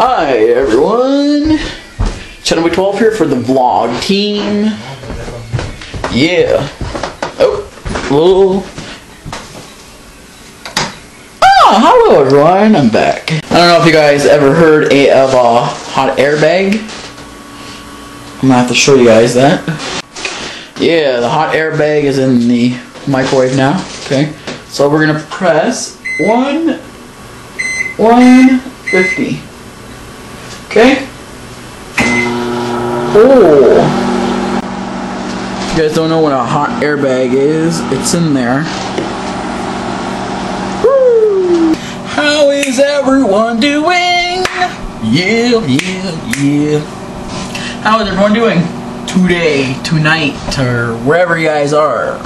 Hi everyone! Channel 12 here for the vlog team. Yeah. Oh, hello. Ah, hello everyone, I'm back. I don't know if you guys ever heard a, of a hot airbag. I'm gonna have to show you guys that. Yeah, the hot airbag is in the microwave now. Okay, so we're gonna press one, one fifty. Okay. Oh. You guys don't know what a hot airbag is, it's in there. Woo. How is everyone doing? Yeah, yeah, yeah. How is everyone doing? Today, tonight, or wherever you guys are.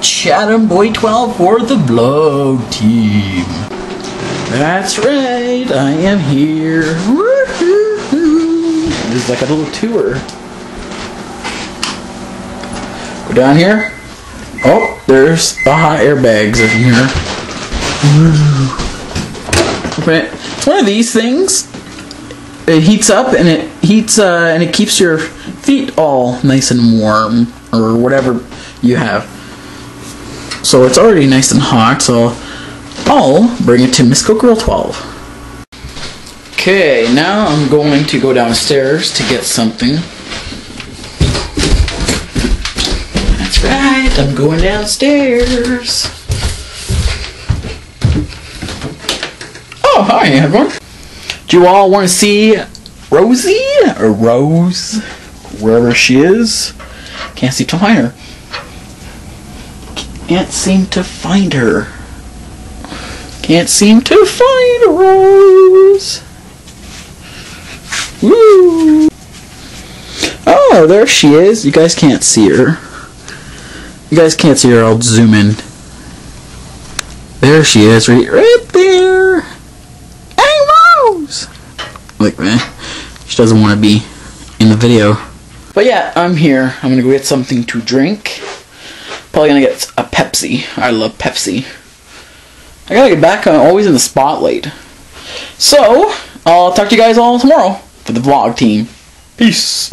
Chatham Boy 12 for the vlog team. That's right, I am here. Woo-hoo-hoo. This is like a little tour. Go down here. Oh, there's the hot airbags in here. Okay, It's one of these things. It heats up and it heats uh, and it keeps your feet all nice and warm or whatever you have. So it's already nice and hot. So I'll bring it to Miss Coco Girl 12. Okay, now I'm going to go downstairs to get something. That's right, I'm going downstairs. Oh, hi everyone. Do you all want to see Rosie? Or Rose? Wherever she is? Can't seem to find her. Can't seem to find her. Can't seem to find a Rose. Woo! Oh, there she is. You guys can't see her. You guys can't see her. I'll zoom in. There she is, right, right there. Hey, Rose! Like that. She doesn't want to be in the video. But yeah, I'm here. I'm gonna go get something to drink. Probably gonna get a Pepsi. I love Pepsi. I gotta get back. I'm always in the spotlight. So, I'll talk to you guys all tomorrow for the vlog team. Peace.